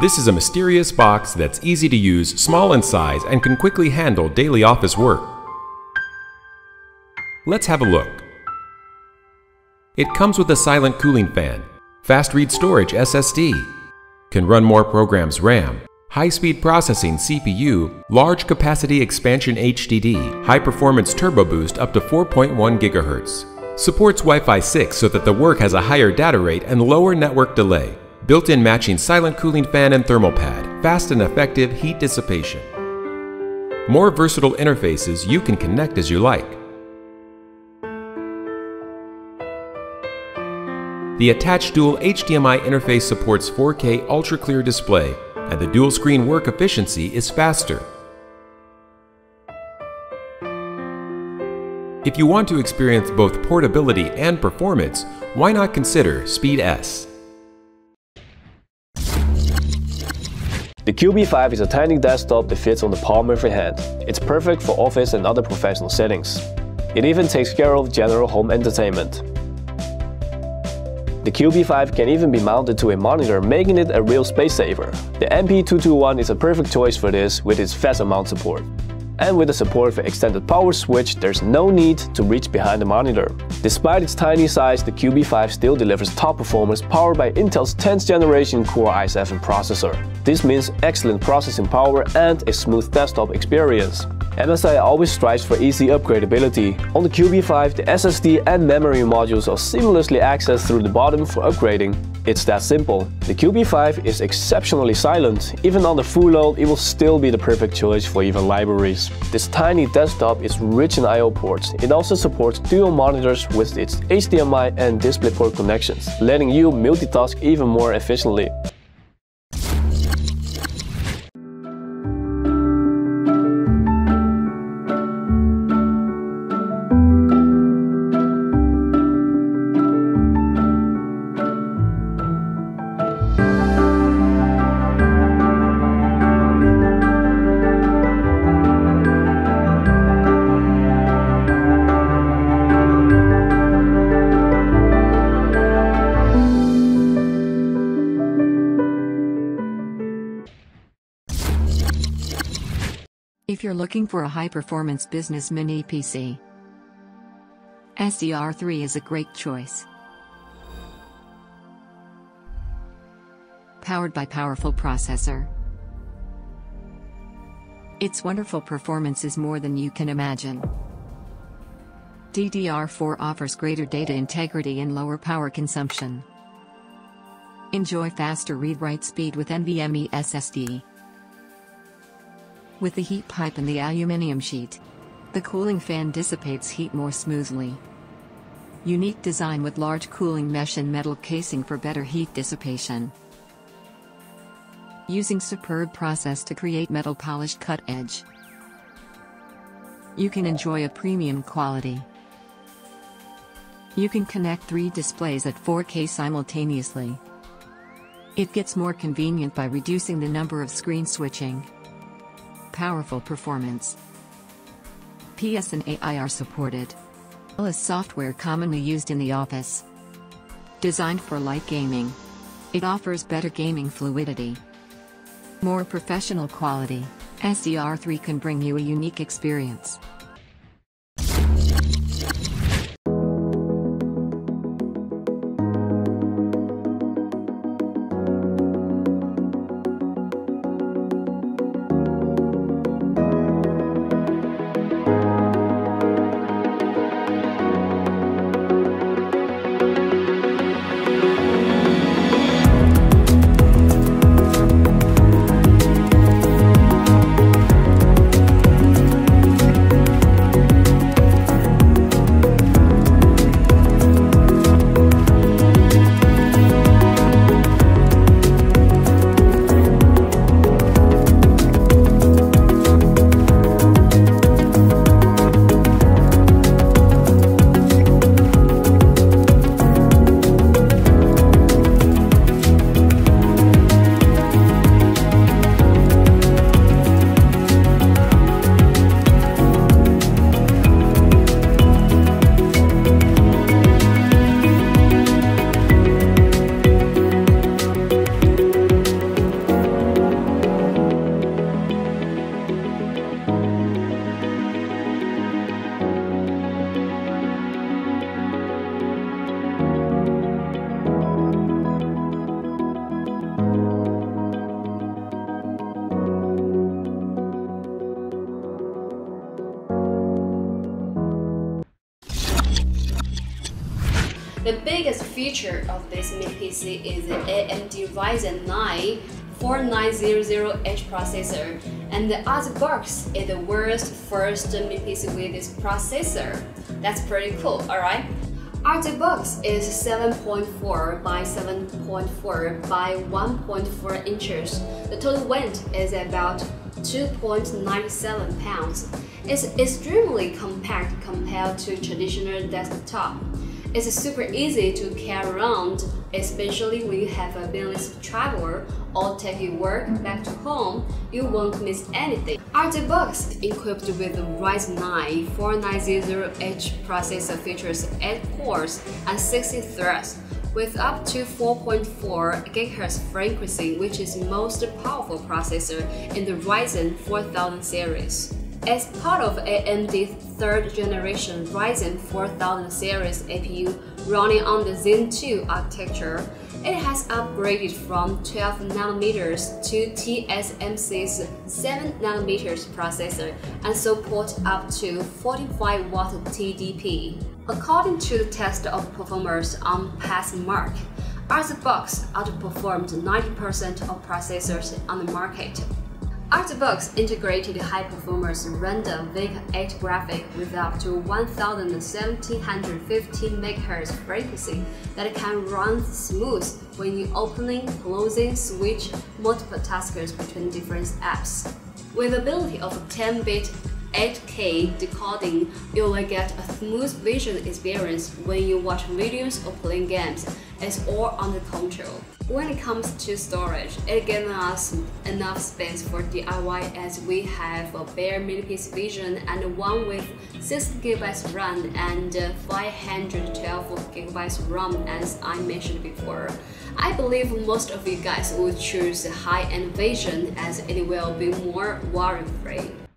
This is a mysterious box that's easy to use, small in size, and can quickly handle daily office work. Let's have a look. It comes with a silent cooling fan, fast read storage SSD, can run more programs RAM, high-speed processing CPU, large capacity expansion HDD, high-performance turbo boost up to 4.1 GHz. Supports Wi-Fi 6 so that the work has a higher data rate and lower network delay. Built-in matching silent cooling fan and thermal pad, fast and effective heat dissipation. More versatile interfaces you can connect as you like. The attached dual HDMI interface supports 4K ultra clear display, and the dual screen work efficiency is faster. If you want to experience both portability and performance, why not consider Speed S? Cubi 5 is a tiny desktop that fits on the palm of your hand. It's perfect for office and other professional settings. It even takes care of general home entertainment. The Cubi 5 can even be mounted to a monitor, making it a real space saver. The MP221 is a perfect choice for this with its VESA mount support. And with the support for extended power switch, there's no need to reach behind the monitor. Despite its tiny size, the Cubi 5 still delivers top performance powered by Intel's 10th generation Core i7 processor. This means excellent processing power and a smooth desktop experience. MSI always strives for easy upgradability. On the Cubi 5, the SSD and memory modules are seamlessly accessed through the bottom for upgrading. It's that simple. The Cubi 5 is exceptionally silent. Even under full load, it will still be the perfect choice for even libraries. This tiny desktop is rich in I.O. ports. It also supports dual monitors with its HDMI and DisplayPort connections, letting you multitask even more efficiently. You're looking for a high-performance business mini PC, SER3 is a great choice. Powered by powerful processor. Its wonderful performance is more than you can imagine. DDR4 offers greater data integrity and lower power consumption. Enjoy faster read-write speed with NVMe SSD. With the heat pipe and the aluminium sheet, the cooling fan dissipates heat more smoothly. Unique design with large cooling mesh and metal casing for better heat dissipation. Using superb process to create metal polished cut edge. You can enjoy a premium quality. You can connect three displays at 4K simultaneously. It gets more convenient by reducing the number of screen switching powerful performance. PS and AI are supported. is software commonly used in the office. Designed for light gaming. It offers better gaming fluidity. More professional quality. SER3 can bring you a unique experience. The biggest feature of this mini PC is the AMD Ryzen 9 4900H processor, and the RZBOX is the world's first mini PC with this processor. That's pretty cool, alright? RZBOX is 7.4 by 7.4 by 1.4 inches. The total weight is about 2.97 pounds. It's extremely compact compared to traditional desktop. It's super easy to carry around, especially when you have a business traveler or take your work back to home, you won't miss anything. RZBOX equipped with the Ryzen 9 4900H processor features 8 cores and 60 threads with up to 4.4 GHz frequency, which is most powerful processor in the Ryzen 4000 series. As part of AMD's third generation Ryzen 4000 series APU running on the Zen 2 architecture, it has upgraded from 12 nanometers to TSMC's 7 nanometers processor and supports up to 45 watt TDP. According to the test of performance on Passmark, RZBOX outperformed 90% of processors on the market. RZBOX integrated high-performance Radeon VEGA 8 graphic with up to 1715 MHz frequency that can run smooth when you opening, closing, switch multiple tasks between different apps. With ability of 10-bit 8K decoding, you will get a smooth vision experience when you watch videos or playing games. It's all under control. When it comes to storage, it gives us enough space for DIY as we have a bare mini-PC vision and one with 6GB RAM and uh, 512GB ROM as I mentioned before. I believe most of you guys would choose high-end vision as it will be more worry-free.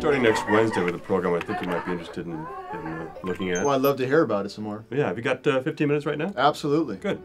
Starting next Wednesday with a program I think you might be interested in, in uh, looking at. Well, I'd love to hear about it some more. Yeah, have you got uh, 15 minutes right now? Absolutely. Good.